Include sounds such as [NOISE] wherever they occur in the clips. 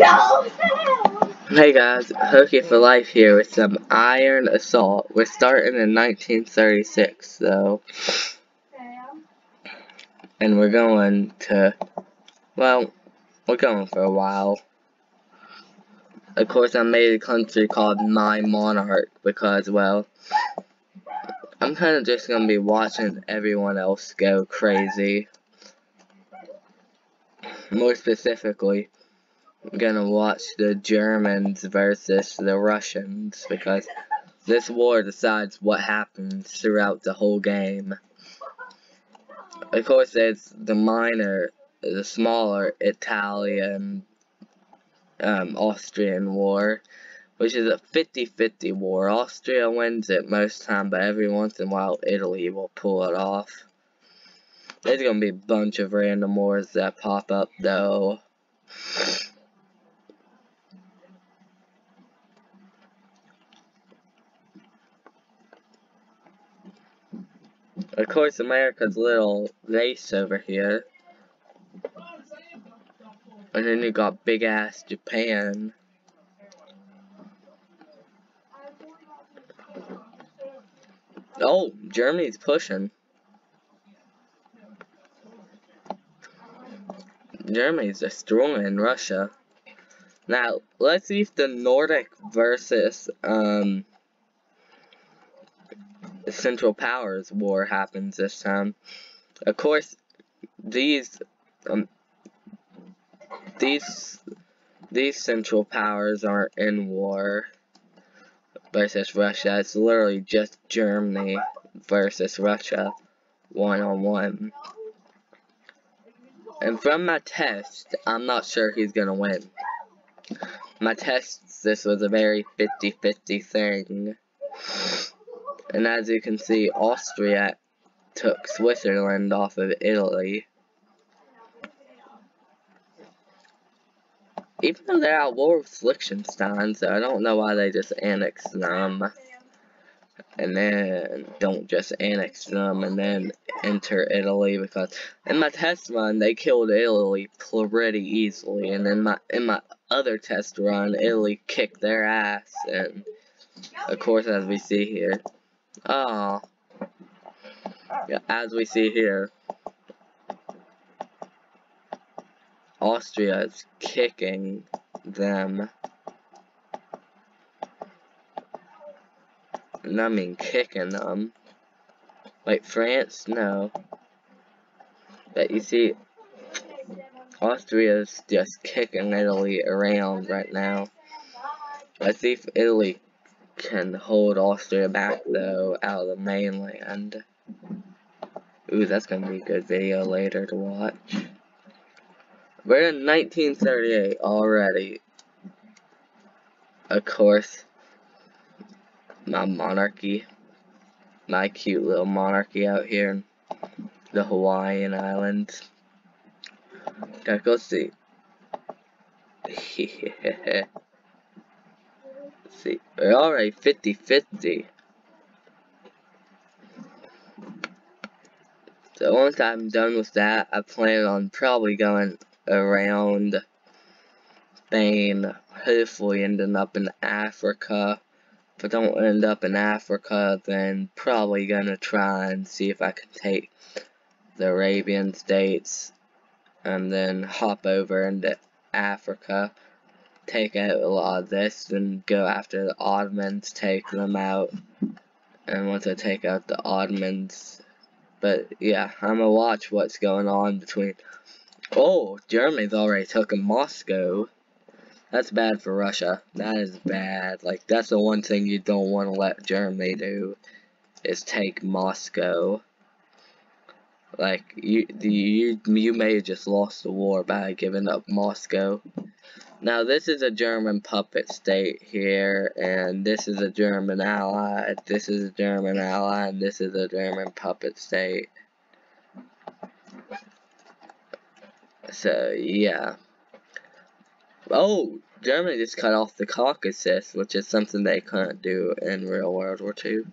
[LAUGHS] Hey guys, Hokie for Life here with some Iron Assault. We're starting in 1936 though. And we're going to, well, we're going for a while. Of course I made a country called My Monarch because, well, I'm kind of just going to be watching everyone else go crazy. More specifically, gonna watch the Germans versus the Russians because this war decides what happens throughout the whole game. Of course, it's the minor, the smaller Italian, um, Austrian war, which is a 50-50 war. Austria wins it most time, but every once in a while Italy will pull it off. There's gonna be a bunch of random wars that pop up though. Of course, America's little race over here. And then you got big ass Japan. Oh, Germany's pushing. Germany's destroying Russia. Now, let's see if the Nordic versus um, Central Powers War happens this time. Of course, these um, these these Central Powers aren't in war versus Russia. It's literally just Germany versus Russia, one on one. And from my test, I'm not sure he's gonna win. My tests, this was a very 50-50 thing. And as you can see, Austria took Switzerland off of Italy. Even though they're at war with Liechtenstein, so I don't know why they just annexed them. And then don't just annex them and then enter Italy because in my test run they killed Italy pretty easily and then my in my other test run Italy kicked their ass and of course as we see here Oh. Yeah, as we see here, Austria is kicking them. And I mean kicking them. Like France? No. But you see, Austria's just kicking Italy around right now. Let's see if Italy can hold Austria back though out of the mainland. Ooh, that's gonna be a good video later to watch. We're in 1938 already. Of course, my monarchy, my cute little monarchy out here in the Hawaiian Islands. Gotta go see. [LAUGHS] see. We're already 50-50. So once I'm done with that, I plan on probably going around Spain, hopefully ending up in Africa. If I don't end up in Africa, then probably gonna try and see if I can take the Arabian states and then hop over into Africa take out a lot of this and go after the Ottomans, take them out. And once I take out the Ottomans, but yeah, I'm gonna watch what's going on between. Oh, Germany's already taken Moscow. That's bad for Russia. That is bad. Like that's the one thing you don't want to let Germany do, is take Moscow. Like you, you, you may have just lost the war by giving up Moscow. Now this is a German puppet state here, and this is a German ally, this is a German ally, and this is a German puppet state. So, yeah. Oh, Germany just cut off the Caucasus, which is something they couldn't do in real World War II.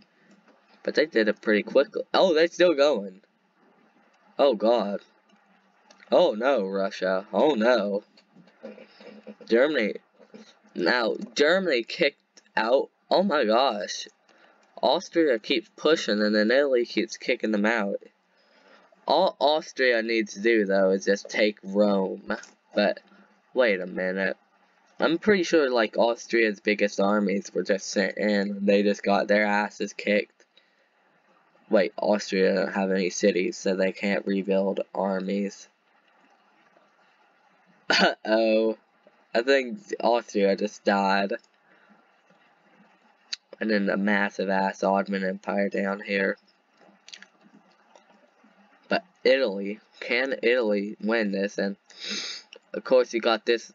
But they did it pretty quickly. Oh, they're still going. Oh, God. Oh, no, Russia. Oh, no. Germany. Now, Germany kicked out. Oh my gosh. Austria keeps pushing and then Italy keeps kicking them out. All Austria needs to do, though, is just take Rome. But, wait a minute. I'm pretty sure, like, Austria's biggest armies were just sent in. They just got their asses kicked. Wait, Austria don't have any cities, so they can't rebuild armies. [LAUGHS] Uh-oh. I think Austria just died. And then a massive ass Ottoman Empire down here. But Italy, can Italy win this? And of course you got this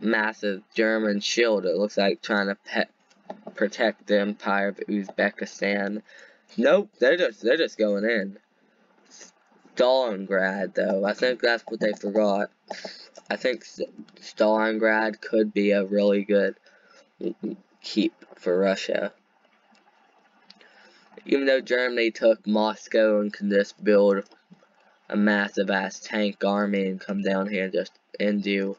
massive German shield. It looks like trying to protect the Empire of Uzbekistan. Nope, they're just they're just going in. Stalingrad, though, I think that's what they forgot. I think Stalingrad could be a really good keep for Russia. Even though Germany took Moscow and can just build a massive ass tank army and come down here and just end you.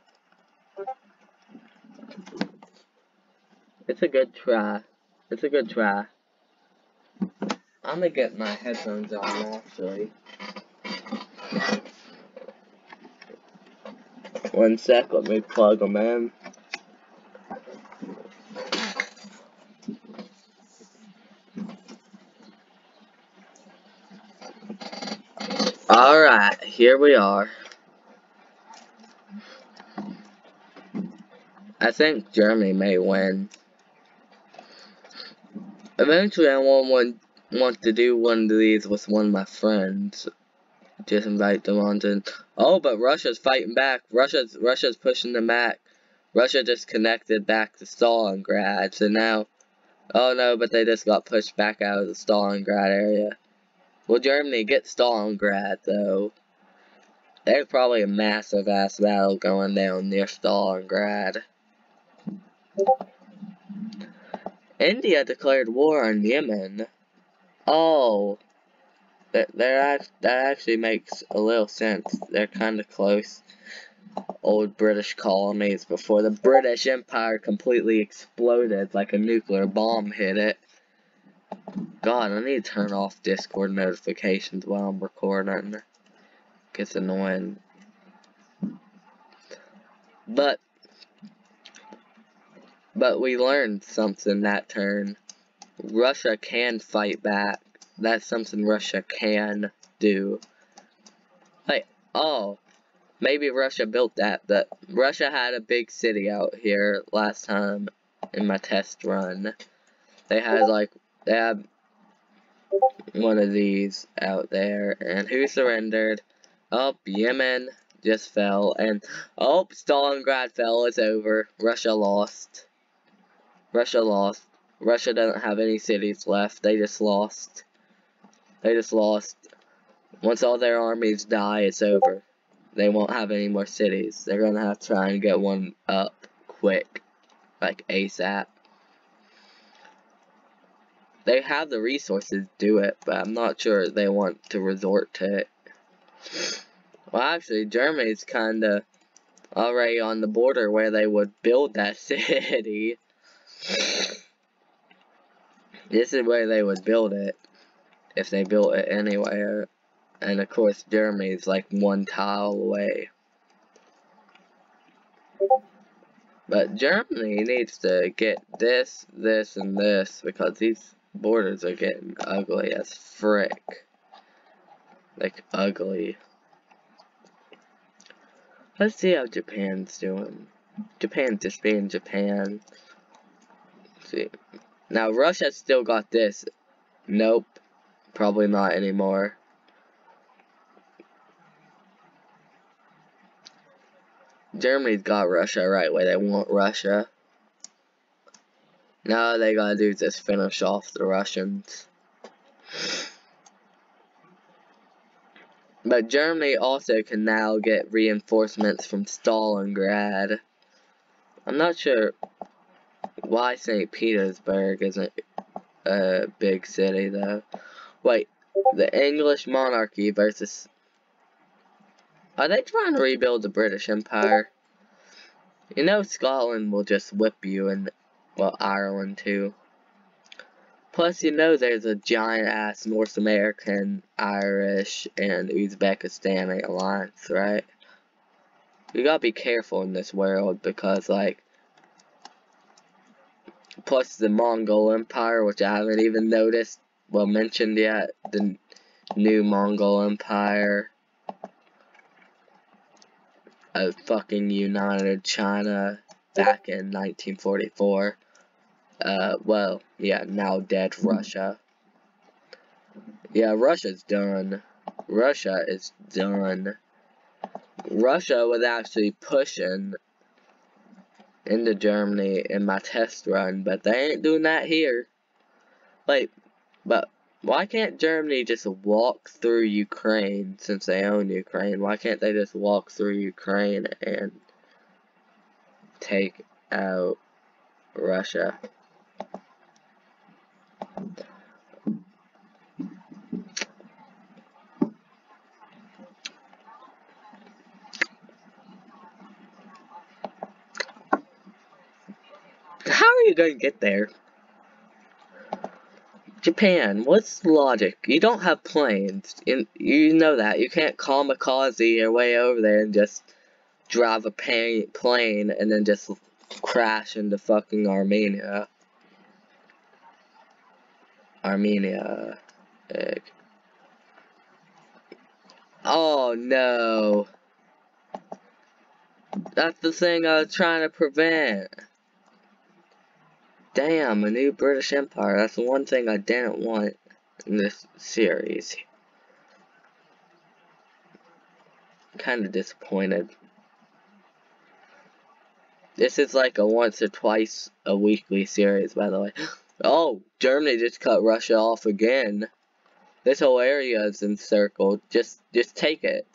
It's a good try. It's a good try. I'm gonna get my headphones on actually. One sec, let me plug them in. Alright, here we are. I think Germany may win. Eventually I want want to do one of these with one of my friends. Just invite them on to Oh but Russia's fighting back. Russia's Russia's pushing them back. Russia just connected back to Stalingrad, so now Oh no, but they just got pushed back out of the Stalingrad area. Will Germany get Stalingrad though? There's probably a massive ass battle going down near Stalingrad. India declared war on Yemen. Oh, that that that actually makes a little sense. They're kind of close. Old British colonies before the British Empire completely exploded like a nuclear bomb hit it. God, I need to turn off Discord notifications while I'm recording. It Gets annoying. But but we learned something that turn. Russia can fight back. That's something Russia can do. Like, oh, maybe Russia built that, but Russia had a big city out here last time in my test run. They had like, they had one of these out there, and who surrendered? Oh, Yemen just fell, and oh, Stalingrad fell, it's over. Russia lost. Russia lost. Russia doesn't have any cities left. They just lost. They just lost. Once all their armies die, it's over. They won't have any more cities. They're gonna have to try and get one up quick. Like ASAP. They have the resources to do it, but I'm not sure they want to resort to it. Well, actually, Germany's kinda already on the border where they would build that [LAUGHS] city. This is where they would build it. If they built it anywhere. And of course Germany's like one tile away. But Germany needs to get this, this, and this because these borders are getting ugly as frick. Like ugly. Let's see how Japan's doing. Japan's just being Japan. Let's see. Now, Russia's still got this. Nope. Probably not anymore. Germany's got Russia right where they want Russia. Now they gotta do just finish off the Russians. But Germany also can now get reinforcements from Stalingrad. I'm not sure why St. Petersburg isn't a big city, though? Wait, the English monarchy versus... Are they trying to rebuild the British Empire? You know Scotland will just whip you and, well, Ireland too. Plus, you know there's a giant ass North American, Irish, and Uzbekistan alliance, right? You gotta be careful in this world because, like, plus the Mongol Empire, which I haven't even noticed, well, mentioned yet, the new Mongol Empire, a fucking united China back in 1944. Uh, well, yeah, now dead Russia. Yeah, Russia's done. Russia is done. Russia was actually pushing into Germany in my test run, but they ain't doing that here. Like, but why can't Germany just walk through Ukraine since they own Ukraine? Why can't they just walk through Ukraine and take out Russia? How are you going to get there? Japan, what's logic? You don't have planes. You, you know that. You can't kamikaze your way over there and just drive a plane and then just crash into fucking Armenia. Armenia. Egg. Oh no. That's the thing I was trying to prevent. Damn, a new British Empire. That's the one thing I didn't want in this series. Kinda disappointed. This is like a once or twice a weekly series, by the way. [GASPS] Oh, Germany just cut Russia off again. This whole area is encircled. Just, just take it.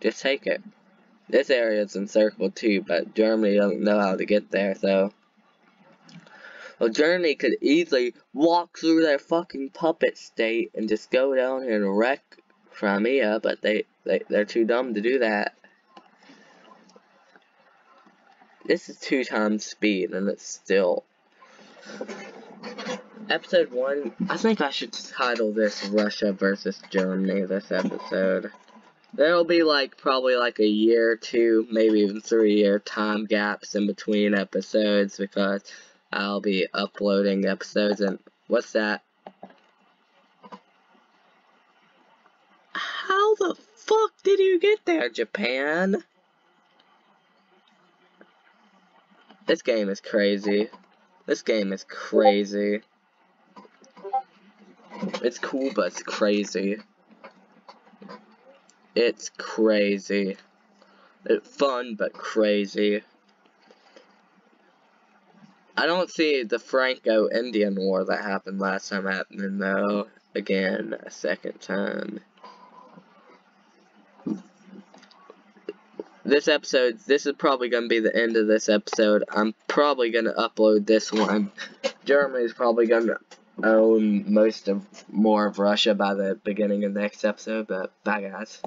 Just take it. This area is encircled too, but Germany doesn't know how to get there, so. Germany could easily walk through their fucking puppet state and just go down here and wreck Crimea, but they, they, they're too dumb to do that. This is two times speed, and it's still Episode 1, I think I should title this Russia versus Germany, this episode. There'll be like, probably like a year, two, maybe even three year time gaps in between episodes because I'll be uploading episodes and, what's that? How the fuck did you get there, Japan? This game is crazy. This game is crazy. It's cool, but it's crazy. It's crazy. It's fun, but crazy. I don't see the Franco-Indian War that happened last time happening, though. Again, a second time. This episode, this is probably going to be the end of this episode. I'm probably going to upload this one. Germany's probably going to own most of more of Russia by the beginning of the next episode, but bye guys.